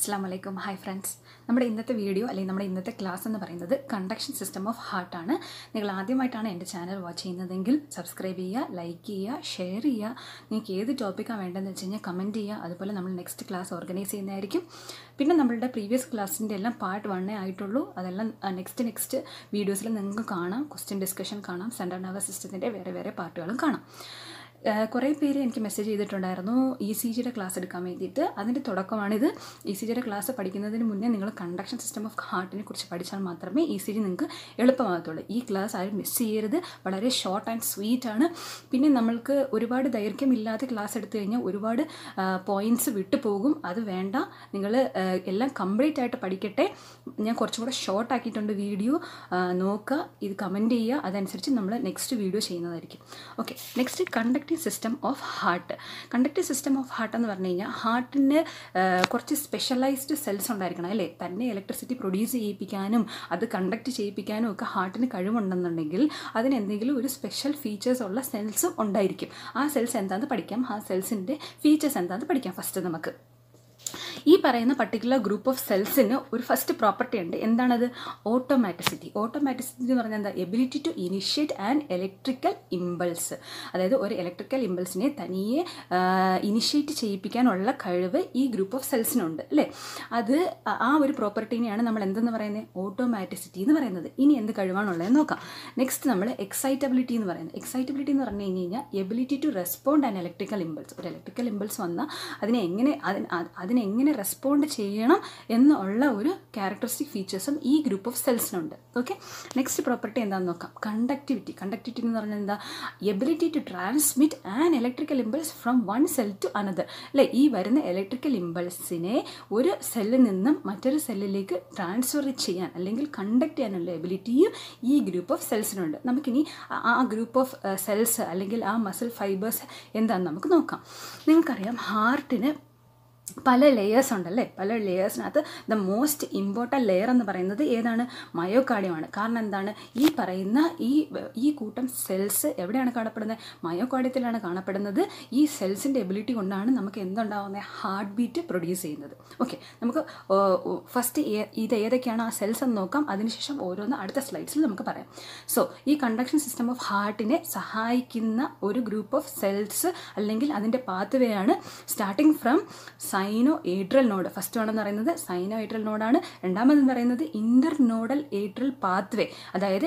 അസ്സാം വലൈക്കും hi friends നമ്മുടെ ഇന്നത്തെ വീഡിയോ അല്ലെങ്കിൽ നമ്മുടെ ഇന്നത്തെ ക്ലാസ് എന്ന് പറയുന്നത് കണ്ടക്ഷൻ സിസ്റ്റം ഓഫ് ഹാർട്ടാണ് നിങ്ങൾ ആദ്യമായിട്ടാണ് എന്റെ ചാനൽ വാച്ച് ചെയ്യുന്നതെങ്കിൽ സബ്സ്ക്രൈബ് ചെയ്യുക ലൈക്ക് ചെയ്യുക ഷെയർ ചെയ്യുക. നിങ്ങൾക്ക് ഏത് ടോപ്പിക്കാണ് വേണ്ടതെന്ന് വെച്ച് കഴിഞ്ഞാൽ കമന്റ് ചെയ്യുക. അതുപോലെ നമ്മൾ നെക്സ്റ്റ് ക്ലാസ് ഓർഗനൈസ് ചെയ്യുന്നതായിരിക്കും. പിന്നെ നമ്മളുടെ പ്രീവിയസ് ക്ലാസ്സിന്റെ എല്ലാം പാർട്ട് വണ്ണേ ആയിട്ടുള്ളൂ. അതെല്ലാം നെക്സ്റ്റ് നെക്സ്റ്റ് വീഡിയോസിൽ നിങ്ങൾക്ക് കാണാം. ക്വസ്റ്റ്യൻ ഡിസ്കഷൻ കാണാം. സെൻട്രൽ നർവസ് സിസ്റ്റത്തിന്റെ വേറെ വേറെ പാർട്ടുകളും കാണാം. കുറേ പേര് എനിക്ക് മെസ്സേജ് ചെയ്തിട്ടുണ്ടായിരുന്നു ഇ സി ജിയുടെ ക്ലാസ് എടുക്കാൻ വേണ്ടിയിട്ട്. അതിന്റെ തുടക്കമാണിത്. ഇ സി ജിയുടെ ക്ലാസ് പഠിക്കുന്നതിന് മുന്നേ നിങ്ങൾ കണ്ടക്ഷൻ സിസ്റ്റം ഓഫ് ഹാർട്ടിനെ കുറിച്ച് പഠിച്ചാൽ മാത്രമേ ഇ സി ജി നിങ്ങൾക്ക് എളുപ്പമാകത്തുള്ളൂ. ഈ ക്ലാസ് ആരും മിസ് ചെയ്യരുത്. വളരെ ഷോർട്ട് ആൻഡ് സ്വീറ്റ് ആണ്. പിന്നെ നമ്മൾക്ക് ഒരുപാട് ദൈർഘ്യമില്ലാതെ ക്ലാസ് എടുത്തു കഴിഞ്ഞാൽ ഒരുപാട് പോയിന്റ്സ് വിട്ടു പോകും. അത് വേണ്ട. നിങ്ങൾ എല്ലാം കംപ്ലീറ്റ് ആയിട്ട് പഠിക്കട്ടെ. ഞാൻ കുറച്ചും കൂടെ ഷോർട്ട് ആക്കിയിട്ടുണ്ട് വീഡിയോ. നോക്കുക ഇത് കമന്റ് ചെയ്യുക. അതനുസരിച്ച് നമ്മൾ നെക്സ്റ്റ് വീഡിയോ ചെയ്യുന്നതായിരിക്കും. Okay next conduct conductive system of heart. Conductive system of heart എന്ന് പറഞ്ഞു കഴിഞ്ഞാൽ ഹാർട്ടിന് കുറച്ച് സ്പെഷ്യലൈസ്ഡ് സെൽസ് ഉണ്ടായിരിക്കണം അല്ലേ? തന്നെ ഇലക്ട്രിസിറ്റി പ്രൊഡ്യൂസ് ചെയ്യിപ്പിക്കാനും അത് കണ്ടക്ട് ചെയ്യിപ്പിക്കാനും ഒക്കെ ഹാർട്ടിന് കഴിവുണ്ടെന്നുണ്ടെങ്കിൽ അതിന് എന്തെങ്കിലും ഒരു സ്പെഷ്യൽ ഫീച്ചേഴ്സ് ഉള്ള സെൽസും ഉണ്ടായിരിക്കും. ആ സെൽസ് എന്താണെന്ന് പഠിക്കാം. ആ സെൽസിന്റെ ഫീച്ചേഴ്സ് എന്താണെന്ന് പഠിക്കാം ഫസ്റ്റ് നമുക്ക്. ഈ പറയുന്ന പർട്ടിക്കുലർ ഗ്രൂപ്പ് ഓഫ് സെൽസിന് ഒരു ഫസ്റ്റ് പ്രോപ്പർട്ടി ഉണ്ട്. എന്താണത്? ഓട്ടോമാറ്റിസിറ്റി ഓട്ടോമാറ്റിസിറ്റി എന്ന് പറഞ്ഞാൽ എന്താ? Ability to initiate and electrical impulse അതായത് ഒരു ഇലക്ട്രിക്കൽ ഇമ്പൾസിനെ തനിയെ ഇനിഷ്യേറ്റ് ചെയ്യിപ്പിക്കാനുള്ള കഴിവ് ഈ ഗ്രൂപ്പ് ഓഫ് സെൽസിനുണ്ട് അല്ലേ? അത് ആ ഒരു പ്രോപ്പർട്ടീനെയാണ് നമ്മൾ എന്തെന്ന് പറയുന്നത്? ഓട്ടോമാറ്റിസിറ്റി എന്ന് പറയുന്നത്. ഇനി എന്ത് കഴിവാണുള്ളതെന്ന് നോക്കാം. നെക്സ്റ്റ് നമ്മൾ എക്സൈറ്റബിലിറ്റി എന്ന് പറയുന്നത്. എക്സൈറ്റബിലിറ്റി എന്ന് പറഞ്ഞു കഴിഞ്ഞ് കഴിഞ്ഞാൽ ability to respond and electrical impulse ഒരു ഇലക്ട്രിക്കൽ ഇമ്പൾസ് വന്നാൽ അതിനെ എങ്ങനെ അതിന് അതിനെങ്ങനെ റെസ്പോണ്ട് ചെയ്യണം എന്നുള്ള ഒരു ക്യാരക്ടറിസ്റ്റിക് ഫീച്ചേഴ്സും ഈ ഗ്രൂപ്പ് ഓഫ് സെൽസിനുണ്ട് ഓക്കെ നെക്സ്റ്റ് പ്രോപ്പർട്ടി എന്താണെന്ന് നോക്കാം. കണ്ടക്ടിവിറ്റി കണ്ടക്ടിവിറ്റി എന്ന് പറഞ്ഞാൽ എന്താ? Ability to transmit an electrical impulse from one cell to another അല്ലേ? ഈ വരുന്ന ഇലക്ട്രിക്കൽ ഇമ്പൾസിനെ ഒരു സെല്ലിൽ നിന്നും മറ്റൊരു സെല്ലിലേക്ക് ട്രാൻസ്ഫർ ചെയ്യാൻ അല്ലെങ്കിൽ കണ്ടക്ട് ചെയ്യാനുള്ള എബിലിറ്റിയും ഈ ഗ്രൂപ്പ് ഓഫ് സെൽസിനുണ്ട് നമുക്കിനി ആ ഗ്രൂപ്പ് ഓഫ് സെൽസ് അല്ലെങ്കിൽ ആ മസിൽ ഫൈബേഴ്സ് എന്താണെന്ന് നമുക്ക് നോക്കാം. നിങ്ങൾക്കറിയാം ഹാർട്ടിന് പല ലെയേഴ്സ് ഉണ്ടല്ലേ? പല ലെയേഴ്സിനകത്ത് ദ മോസ്റ്റ് ഇമ്പോർട്ടന്റ് ലെയർ എന്ന് പറയുന്നത് ഏതാണ്? മയോകാർഡിയമാണ് കാരണം എന്താണ്? ഈ പറയുന്ന ഈ ഈ കൂട്ടം സെൽസ് എവിടെയാണ് കാണപ്പെടുന്നത്? മയോകാർഡിയത്തിലാണ് കാണപ്പെടുന്നത്. ഈ സെൽസിന്റെ എബിലിറ്റി കൊണ്ടാണ് നമുക്ക് എന്തുണ്ടാകുന്നത് ഹാർട്ട് ബീറ്റ് പ്രൊഡ്യൂസ് ചെയ്യുന്നത്. ഓക്കെ നമുക്ക് ഫസ്റ്റ് ഇത് ഏതൊക്കെയാണ്? ആ സെൽസ് എന്ന് നോക്കാം. അതിനുശേഷം ഓരോന്ന് അടുത്ത സ്ലൈഡ്സിൽ നമുക്ക് പറയാം. സോ ഈ കണ്ടക്ഷൻ സിസ്റ്റം ഓഫ് ഹാർട്ടിനെ സഹായിക്കുന്ന ഒരു ഗ്രൂപ്പ് ഓഫ് സെൽസ് അല്ലെങ്കിൽ അതിന്റെ പാത്വേ ആണ് starting from sino atrial node. First ആണെന്ന് പറയുന്നത് സൈനോ ഏട്രൽ നോഡാണ്. രണ്ടാമതെന്ന് പറയുന്നത് ഇന്റർ നോഡൽ ഏട്രൽ പാത്വേ. അതായത്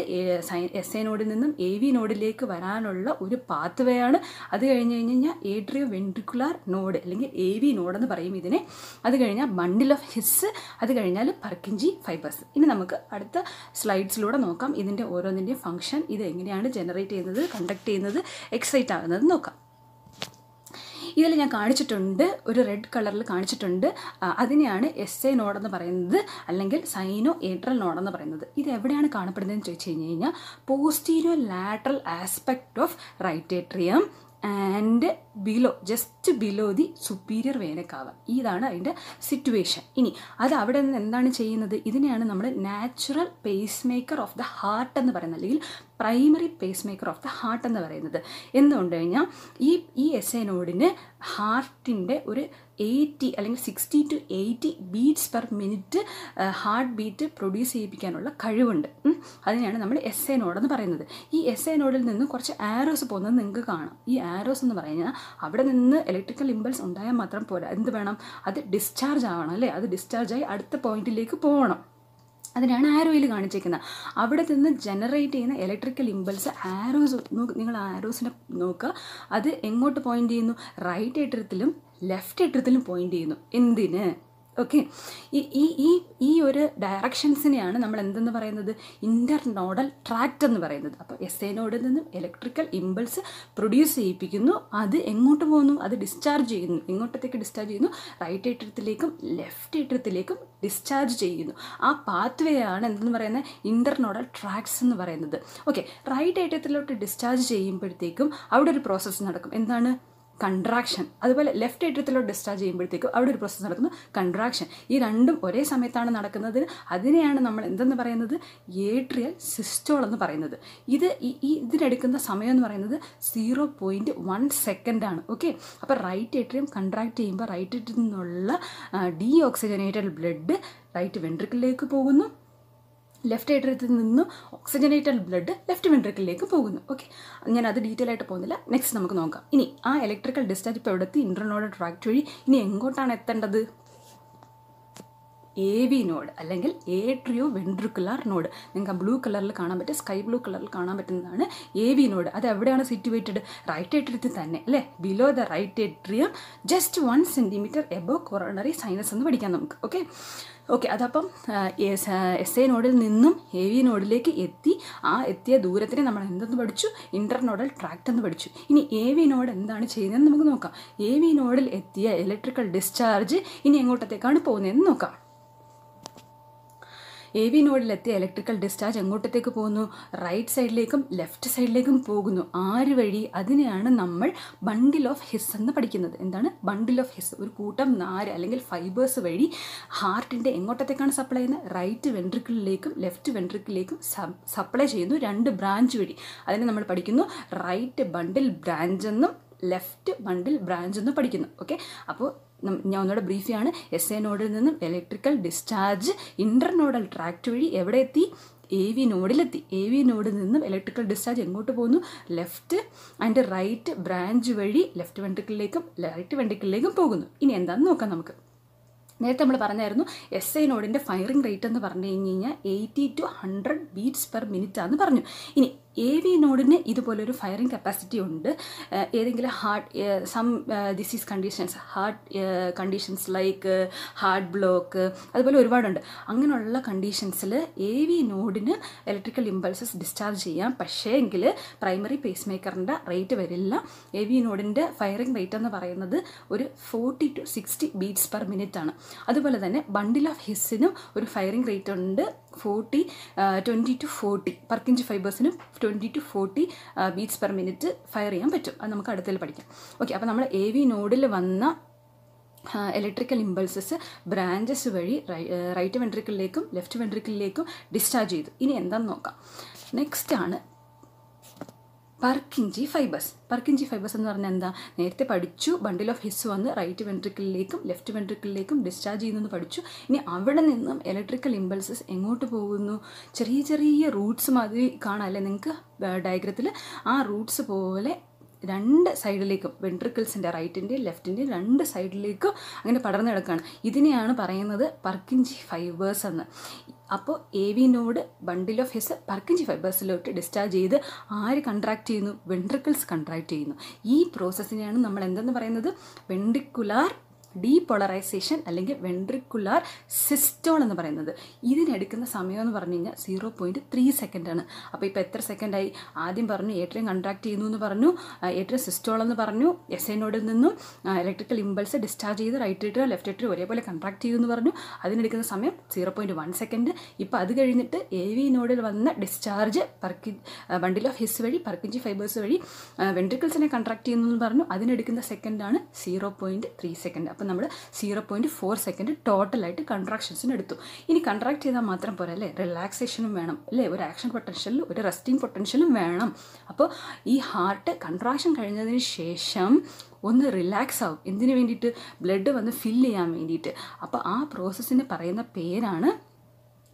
എസ് എ നോഡിൽ നിന്നും എ വി നോഡിലേക്ക് വരാനുള്ള ഒരു പാത്വേ ആണ്. അത് കഴിഞ്ഞ് കഴിഞ്ഞ് കഴിഞ്ഞാൽ ഏട്രിയോ വെൻട്രിക്കുലാർ നോഡ് അല്ലെങ്കിൽ എ വി നോഡ് എന്ന് പറയും ഇതിനെ. അത് കഴിഞ്ഞാൽ ബണ്ടിൽ ഓഫ് ഹിസ് അത് കഴിഞ്ഞാൽ പർക്കിഞ്ചി ഫൈബേഴ്സ്. ഇനി നമുക്ക് അടുത്ത സ്ലൈഡ്സിലൂടെ നോക്കാം. ഇതിന്റെ ഓരോന്നിന്റെയും ഫംഗ്ഷൻ ഇത് എങ്ങനെയാണ് ജനറേറ്റ് ചെയ്യുന്നത് കണ്ടക്ട് ചെയ്യുന്നത് എക്സൈറ്റ് ആകുന്നത് നോക്കാം. ഇതിൽ ഞാൻ കാണിച്ചിട്ടുണ്ട് ഒരു റെഡ് കളറിൽ കാണിച്ചിട്ടുണ്ട്. അതിനെയാണ് എസ് എ നോഡെന്ന് പറയുന്നത് അല്ലെങ്കിൽ സൈനോ ഏട്രൽ നോഡെന്ന് പറയുന്നത്. ഇത് എവിടെയാണ് കാണപ്പെടുന്നതെന്ന് ചോദിച്ചു കഴിഞ്ഞ് കഴിഞ്ഞാൽ postero lateral aspect of right atrium and below just below the superior vena cava ഇതാണ് അതിന്റെ സിറ്റുവേഷൻ ഇനി അത് അവിടെ നിന്ന് എന്താണ് ചെയ്യുന്നത്? ഇതിനെയാണ് നമ്മൾ natural pacemaker of the heart എന്ന് പറയുന്നത്. അല്ലെങ്കിൽ primary pacemaker of the heart എന്ന് പറയുന്നത്. എന്തുകൊണ്ട് കഴിഞ്ഞാൽ ഈ ഈ എസ് എ നോഡിന് ഹാർട്ടിന്റെ ഒരു എയ്റ്റി അല്ലെങ്കിൽ sixty to eighty beats per minute heart beat produce ചെയ്യിപ്പിക്കാനുള്ള കഴിവുണ്ട്. അതിനെയാണ് നമ്മൾ എസ് എ നോഡ് എന്ന് പറയുന്നത്. ഈ എസ് എ നോഡിൽ നിന്ന് കുറച്ച് ആരോസ് പോകുന്നത് നിങ്ങൾക്ക് കാണാം. ഈ ആരോസ് എന്ന് പറഞ്ഞാൽ അവിടെ നിന്ന് ഇലക്ട്രിക്കൽ ഇമ്പൾസ് ഉണ്ടായാൽ മാത്രം പോരാ. എന്ത് വേണം? അത് ഡിസ്ചാർജ് ആവണം അല്ലേ? അത് ഡിസ്ചാർജായി അടുത്ത പോയിന്റിലേക്ക് പോകണം. അതിനാണ് ആരോയിൽ കാണിച്ചേക്കുന്നത്. അവിടെ നിന്ന് ജനറേറ്റ് ചെയ്യുന്ന ഇലക്ട്രിക്കൽ ഇമ്പൾസ് ആരോസ് നിങ്ങൾ ആരോസിനെ നോക്കുക. അത് എങ്ങോട്ട് പോയിന്റ് ചെയ്യുന്നു? റൈറ്റ് ഏറ്റത്തിലും ലെഫ്റ്റ് ഇട്ടത്തിലും പോയിന്റ് ചെയ്യുന്നു. എന്തിന്? ഓക്കെ ഈ ഈ ഈ ഒരു ഡയറക്ഷൻസിനെയാണ് നമ്മൾ എന്തെന്ന് പറയുന്നത്? ഇന്റർ നോഡൽ ട്രാക്റ്റ് എന്ന് പറയുന്നത്. അപ്പോൾ എസ് എ നോഡിൽ നിന്നും ഇലക്ട്രിക്കൽ ഇമ്പൾസ് പ്രൊഡ്യൂസ് ചെയ്യിപ്പിക്കുന്നു. അത് എങ്ങോട്ട് പോകുന്നു? അത് ഡിസ്ചാർജ് ചെയ്യുന്നു. എങ്ങോട്ടത്തേക്ക് ഡിസ്ചാർജ് ചെയ്യുന്നു? റൈറ്റ് ഏറ്റത്തിലേക്കും ലെഫ്റ്റ് ഏറ്റത്തിലേക്കും ഡിസ്ചാർജ് ചെയ്യുന്നു. ആ പാത്വേ ആണ് എന്തെന്ന് പറയുന്നത്? ഇന്റർ നോഡൽ ട്രാക്സ് എന്ന് പറയുന്നത്. ഓക്കെ റൈറ്റ് ഏറ്റത്തിലോട്ട് ഡിസ്ചാർജ് ചെയ്യുമ്പോഴത്തേക്കും അവിടെ ഒരു പ്രോസസ്സ് നടക്കും. എന്താണ്? കൺട്രാക്ഷൻ അതുപോലെ ലെഫ്റ്റ് ഏട്രിയത്തിലോട്ട് ഡിസ്ചാർജ് ചെയ്യുമ്പോഴത്തേക്കും അവിടെ ഒരു പ്രോസസ്സ് നടക്കുന്നു. കൺട്രാക്ഷൻ ഈ രണ്ടും ഒരേ സമയത്താണ് നടക്കുന്നത് അതിനെയാണ് നമ്മൾ എന്തെന്ന് പറയുന്നത്? ഏട്രിയൽ സിസ്റ്റോൾ എന്ന് പറയുന്നത്. ഇത് ഈ ഇതിനെടുക്കുന്ന സമയം എന്ന് പറയുന്നത് സീറോ പോയിന്റ് വൺ സെക്കൻഡാണ് ഓക്കെ അപ്പോൾ റൈറ്റ് ഏട്രിയം കൺട്രാക്ട് ചെയ്യുമ്പോൾ റൈറ്റ് ഏട്രിയത്തിൽ നിന്നുള്ള ഡീ ഓക്സിജനേറ്റഡ് ബ്ലഡ് റൈറ്റ് വെൻട്രിക്കിലേക്ക് പോകുന്നു. ലെഫ്റ്റ് ഏട്രിയത്തിൽ നിന്ന് ഓക്സിജനേറ്റഡ് ബ്ലഡ് ലെഫ്റ്റ് വെൻട്രിക്കലിലേക്ക് പോകുന്നു. ഓക്കെ ഞാൻ അത് ഡീറ്റെയിൽ ആയിട്ട് പോകുന്നില്ല. നെക്സ്റ്റ് നമുക്ക് നോക്കാം. ഇനി ആ ഇലക്ട്രിക്കൽ ഡിസ്ചാർജ് ഇപ്പോൾ എവിടെത്തി? ഇൻട്രനോഡ് ട്രാക്ട് വഴി. ഇനി എങ്ങോട്ടാണ് എത്തേണ്ടത്? എ വി നോഡ് അല്ലെങ്കിൽ ഏട്രിയോ വെൻട്രിക്കുലാർ നോഡ് നിങ്ങൾക്ക് ആ ബ്ലൂ കളറിൽ കാണാൻ പറ്റും സ്കൈ ബ്ലൂ കളറിൽ കാണാൻ പറ്റുന്നതാണ് എ വി നോഡ് അത് എവിടെയാണ് സിറ്റുവേറ്റഡ് റൈറ്റ് ഏട്രിയത്തിൽ തന്നെ അല്ലേ? Below the right atrium just one centimetre above coronary sinus എന്ന് പഠിക്കാം നമുക്ക് ഓക്കെ ഓക്കെ അതപ്പം എസ് എ നോഡിൽ നിന്നും എ വി നോഡിലേക്ക് എത്തി. ആ എത്തിയ ദൂരത്തിനെ നമ്മൾ എന്തെന്ന് പഠിച്ചു? ഇന്റർനോഡൽ ട്രാക്ട് എന്ന് പഠിച്ചു. ഇനി എ വി നോഡ് എന്താണ് ചെയ്യുന്നതെന്ന് നമുക്ക് നോക്കാം. എ വി നോഡിൽ എത്തിയ ഇലക്ട്രിക്കൽ ഡിസ്ചാർജ് ഇനി എങ്ങോട്ടത്തേക്കാണ് പോകുന്നതെന്ന് നോക്കാം. എ വി നോഡിലെത്തിയ ഇലക്ട്രിക്കൽ ഡിസ്ചാർജ് എങ്ങോട്ടത്തേക്ക് പോകുന്നു. റൈറ്റ് സൈഡിലേക്കും ലെഫ്റ്റ് സൈഡിലേക്കും പോകുന്നു. ആര് വഴി? അതിനെയാണ് നമ്മൾ ബണ്ടിൽ ഓഫ് ഹിസ് എന്ന് പഠിക്കുന്നത്. എന്താണ്? ബണ്ടിൽ ഓഫ് ഹിസ് ഒരു കൂട്ടം നാര് അല്ലെങ്കിൽ ഫൈബേഴ്സ് വഴി ഹാർട്ടിന്റെ എങ്ങോട്ടത്തേക്കാണ് സപ്ലൈ ചെയ്യുന്നത്? റൈറ്റ് വെൻട്രിക്കിളിലേക്കും ലെഫ്റ്റ് വെൻട്രിക്കിളിലേക്കും സപ്ലൈ ചെയ്യുന്നു രണ്ട് ബ്രാഞ്ച് വഴി. അതിനെ നമ്മൾ പഠിക്കുന്നു റൈറ്റ് ബണ്ടിൽ ബ്രാഞ്ച് എന്നും ലെഫ്റ്റ് ബണ്ടിൽ ബ്രാഞ്ച് എന്നും പഠിക്കുന്നു. ഓക്കെ അപ്പോൾ ഞാൻ ഒന്നുകൂടെ ബ്രീഫ് ചെയ്യാണ്. എസ് എ നോഡിൽ നിന്നും ഇലക്ട്രിക്കൽ ഡിസ്ചാർജ് ഇന്റർനോഡൽ ട്രാക്ട് വഴി എവിടെ എത്തി? എ വി നോഡിലെത്തി എ വി നോഡിൽ നിന്നും ഇലക്ട്രിക്കൽ ഡിസ്ചാർജ് എങ്ങോട്ട് പോകുന്നു ലെഫ്റ്റ് ആൻഡ് റൈറ്റ് ബ്രാഞ്ച് വഴി ലെഫ്റ്റ് വെൻട്രിക്കിളിലേക്കും റൈറ്റ് വെൻട്രിക്കിളിലേക്കും പോകുന്നു. ഇനി എന്താണെന്ന് നോക്കാം നമുക്ക്. നേരത്തെ നമ്മൾ പറഞ്ഞായിരുന്നു എസ് ഐ നോഡിന്റെ ഫയറിംഗ് റേറ്റ് എന്ന് പറഞ്ഞു കഴിഞ്ഞ് കഴിഞ്ഞാൽ eighty to hundred beats per minute ആണെന്ന് പറഞ്ഞു. ഇനി എ വി നോഡിന് ഇതുപോലൊരു ഫയറിംഗ് കപ്പാസിറ്റി ഉണ്ട്. ഏതെങ്കിലും heart some disease conditions heart conditions like heart block അതുപോലെ ഒരുപാടുണ്ട്. അങ്ങനെയുള്ള കണ്ടീഷൻസിൽ എ വി നോഡിന് ഇലക്ട്രിക്കൽ ഇമ്പൾസസ് ഡിസ്ചാർജ് ചെയ്യാം. പക്ഷേ എങ്കിൽ പ്രൈമറി പേസ് മേക്കറിന്റെ റേറ്റ് വരില്ല. എ വി നോഡിന്റെ ഫയറിംഗ് റേറ്റ് എന്ന് പറയുന്നത് ഒരു forty to sixty beats per minute ആണ്. അതുപോലെ തന്നെ ബണ്ടിൽ ഓഫ് ഹിസ്സിനും ഒരു ഫയറിംഗ് റേറ്റ് ഉണ്ട്. Forty twenty to forty Purkinje ഫൈബേഴ്സിന് twenty to forty beats per minute fire ചെയ്യാൻ പറ്റും. അത് നമുക്ക് അടുത്തതിൽ പഠിക്കാം. ഓക്കെ അപ്പോൾ നമ്മൾ എ വി നോഡിൽ വന്ന ഇലക്ട്രിക്കൽ ഇമ്പൾസസ് ബ്രാഞ്ചസ് വഴി റൈറ്റ് വെൻട്രിക്കിളിലേക്കും ലെഫ്റ്റ് വെൻട്രിക്കിളിലേക്കും ഡിസ്ചാർജ് ചെയ്തു. ഇനി എന്താണെന്ന് നോക്കാം. നെക്സ്റ്റ് ആണ് പർക്കിഞ്ചി ഫൈബേഴ്സ്. പർക്കിഞ്ചി ഫൈബേഴ്സ് എന്ന് പറഞ്ഞാൽ എന്താ? നേരത്തെ പഠിച്ചു ബണ്ടിൽ ഓഫ് ഹിസ് വന്ന് റൈറ്റ് വെൻട്രിക്കിളിലേക്കും ലെഫ്റ്റ് വെൻട്രിക്കിളിലേക്കും ഡിസ്ചാർജ് ചെയ്യുന്നു പഠിച്ചു. ഇനി അവിടെ നിന്നും ഇലക്ട്രിക്കൽ ഇമ്പൾസസ് എങ്ങോട്ട് പോകുന്നു? ചെറിയ ചെറിയ റൂട്ട്സ് മാതിരി കാണാം അല്ലേ നിങ്ങൾക്ക്? ഡയഗ്രത്തിൽ ആ റൂട്ട്സ് പോലെ രണ്ട് സൈഡിലേക്കും വെൻട്രിക്കിൾസിന്റെ റൈറ്റിന്റെയും ലെഫ്റ്റിന്റെയും രണ്ട് സൈഡിലേക്കും അങ്ങനെ പടർന്നു കിടക്കുകയാണ്. ഇതിനെയാണ് പറയുന്നത് പർക്കിഞ്ചി ഫൈബേഴ്സ് എന്ന്. അപ്പോൾ A V node bundle of His Purkinje ഫൈബേഴ്സിലോട്ട് discharge ചെയ്ത് ആര് കൺട്രാക്ട് ചെയ്യുന്നു? വെൻട്രിക്കിൾസ് കൺട്രാക്ട് ചെയ്യുന്നു. ഈ പ്രോസസ്സിനെയാണ് നമ്മൾ എന്തെന്ന് പറയുന്നത്? വെൻട്രിക്കുലാർ ഡീപോളറൈസേഷൻ അല്ലെങ്കിൽ വെൻട്രിക്കുലാർ സിസ്റ്റോൾ എന്ന് പറയുന്നത്. ഇതിനെടുക്കുന്ന സമയം എന്ന് പറഞ്ഞു കഴിഞ്ഞാൽ സീറോ പോയിന്റ് ത്രീ സെക്കൻഡാണ് അപ്പോൾ ഇപ്പോൾ എത്ര സെക്കൻഡായി ആദ്യം പറഞ്ഞു ഏട്രിയം കൺട്രാക്ട് ചെയ്യുന്നു എന്ന് പറഞ്ഞു ഏട്രിയം സിസ്റ്റോൾ എന്ന് പറഞ്ഞു എസ് ഐ നോഡിൽ നിന്നും ഇലക്ട്രിക്കൽ ഇമ്പൾസ് ഡിസ്ചാർജ് ചെയ്ത് റൈറ്റ് ഇട്ടോ ലെഫ്റ്റ് ഇട്ടോ ഒരേപോലെ കൺട്രാക്ട് ചെയ്യുന്നു എന്ന് പറഞ്ഞു. അതിനെടുക്കുന്ന സമയം സീറോ പോയിന്റ് വൺ സെക്കൻഡ് ഇപ്പോൾ അത് കഴിഞ്ഞിട്ട് എ വി നോഡിൽ വന്ന ഡിസ്ചാർജ് പർക്കി ബണ്ടിൽ ഓഫ് ഹിസ് വഴി പർക്കിഞ്ചി ഫൈബേഴ്സ് വഴി വെൻട്രിക്കിൾസിനെ കൺട്രാക്ട് ചെയ്യുന്നു എന്ന് പറഞ്ഞു. അതിനെടുക്കുന്ന സെക്കൻഡാണ് സീറോ പോയിന്റ് ത്രീ സെക്കൻഡ് നമ്മൾ സീറോ പോയിന്റ് ഫോർ സെക്കൻഡ് ടോട്ടലായിട്ട് കൺട്രാക്ഷൻസിന് എടുത്തു. ഇനി കൺട്രാക്ട് ചെയ്താൽ മാത്രം പോരാ അല്ലേ? റിലാക്സേഷനും വേണം. അല്ലേ? ഒരു ആക്ഷൻ പൊട്ടൻഷ്യലും ഒരു റെസ്റ്റിംഗ് പൊട്ടൻഷ്യലും വേണം. അപ്പോൾ ഈ ഹാർട്ട് കൺട്രാക്ഷൻ കഴിഞ്ഞതിന് ശേഷം ഒന്ന് റിലാക്സ് ആവും. എന്തിനു വേണ്ടിയിട്ട്? ബ്ലഡ് വന്ന് ഫില്ല് ചെയ്യാൻ വേണ്ടിയിട്ട്. അപ്പോൾ ആ പ്രോസസ്സിന് പറയുന്ന പേരാണ്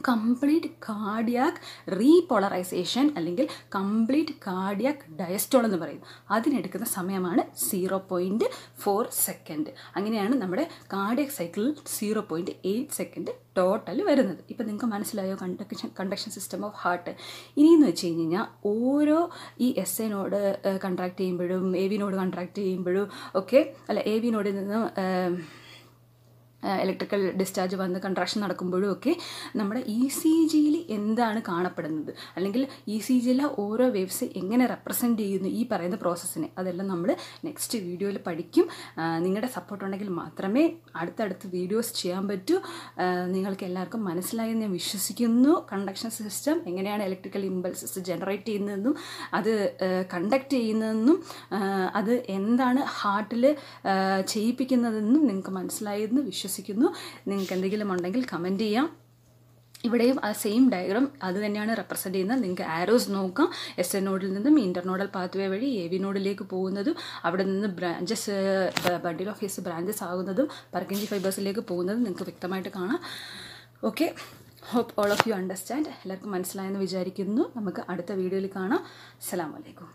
കംപ്ലീറ്റ് കാർഡിയാക് റീപോളറൈസേഷൻ അല്ലെങ്കിൽ കംപ്ലീറ്റ് കാർഡിയാക് ഡയസ്റ്റോൾ എന്ന് പറയും. അതിനെടുക്കുന്ന സമയമാണ് സീറോ പോയിന്റ് ഫോർ സെക്കൻഡ് അങ്ങനെയാണ് നമ്മുടെ കാർഡിയാക് സൈക്കിളിൽ zero point eight second total വരുന്നത്. ഇപ്പം നിങ്ങൾക്ക് മനസ്സിലായോ? Conduction conduction system of heart ഇനിയെന്ന് വെച്ച് കഴിഞ്ഞ് കഴിഞ്ഞാൽ ഓരോ ഈ എസ് എനോട് കൺട്രാക്ട് ചെയ്യുമ്പോഴും എ വിനോട് കൺട്രാക്ട് ചെയ്യുമ്പോഴും ഒക്കെ അല്ല എ വിനോടിൽ നിന്ന് ഇലക്ട്രിക്കൽ ഡിസ്ചാർജ് വന്ന് കൺട്രാക്ഷൻ നടക്കുമ്പോഴും ഒക്കെ നമ്മുടെ ഇ സി ജിയിൽ എന്താണ് കാണപ്പെടുന്നത്? അല്ലെങ്കിൽ ഇ സി ജിയിലെ ഓരോ വേവ്സ് എങ്ങനെ റെപ്രസെന്റ് ചെയ്യുന്നു ഈ പറയുന്ന പ്രോസസ്സിനെ അതെല്ലാം നമ്മൾ നെക്സ്റ്റ് വീഡിയോയിൽ പഠിക്കും. നിങ്ങളുടെ സപ്പോർട്ട് ഉണ്ടെങ്കിൽ മാത്രമേ അടുത്തടുത്ത് വീഡിയോസ് ചെയ്യാൻ പറ്റൂ. നിങ്ങൾക്ക് എല്ലാവർക്കും മനസ്സിലായി ഞാൻ വിശ്വസിക്കുന്നു. കണ്ടക്ഷൻ സിസ്റ്റം എങ്ങനെയാണ് ഇലക്ട്രിക്കൽ ഇമ്പൾസസ് ജനറേറ്റ് ചെയ്യുന്നതെന്നും അത് കണ്ടക്ട് ചെയ്യുന്നതെന്നും അത് എന്താണ് ഹാർട്ടിൽ ചെയ്യിപ്പിക്കുന്നതെന്നും നിങ്ങൾക്ക് മനസ്സിലായെന്ന് വിശ്വസിക്കുന്നു. നിങ്ങൾക്ക് എന്തെങ്കിലും ഉണ്ടെങ്കിൽ കമന്റ് ചെയ്യാം. ഇവിടെയും ആ സെയിം ഡയഗ്രാം അത് തന്നെയാണ് റെപ്രസെന്റ് ചെയ്യുന്നത്. നിങ്ങൾക്ക് ആരോസ് നോക്കാം. എസ് എൻ നോഡിൽ നിന്നും ഇന്റർനോഡൽ പാത്വേ വഴി എ വി നോഡിലേക്ക് പോകുന്നതും അവിടെ നിന്ന് branches bundle of His branches ആകുന്നതും പർക്കിഞ്ചി ഫൈബേഴ്സിലേക്ക് പോകുന്നതും നിങ്ങൾക്ക് വ്യക്തമായിട്ട് കാണാം. Okay hope all of you understand എല്ലാവർക്കും മനസ്സിലായെന്ന് വിചാരിക്കുന്നു. നമുക്ക് അടുത്ത വീഡിയോയിൽ കാണാം. അസ്സാം അലൈക്കും.